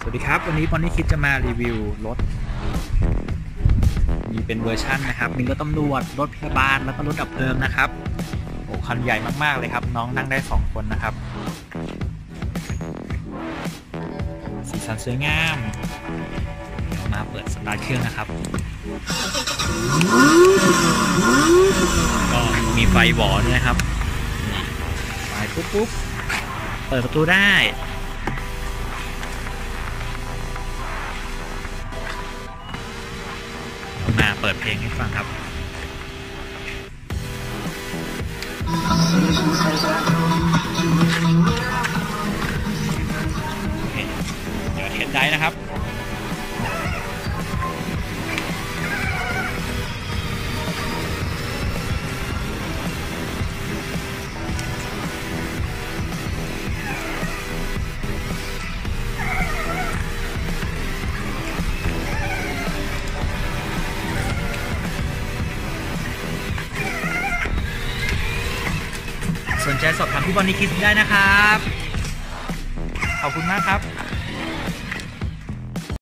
สวัสดีครับ วันนี้พอนนี่คิดจะมารีวิวรถ มีเป็นเวอร์ชันนะครับ มีรถตำรวจ รถพยาบาล แล้วก็รถดับเพลิงนะครับ โอ้คันใหญ่มาก ๆ เลยครับ น้องนั่งได้ 2 คนนะครับ สีสันสวยงาม ตาร์ทเครื่องนะครับ ก็มีไฟหวอด้วยนะครับไฟปุ๊บปุ๊บเปิดประตูได้มาเปิดเพลงให้ฟังครับเคเดี๋ยวเทสได้นะครับ สนใจสอบถามพี่บอลนิคิสได้นะครับ ขอบคุณมากครับ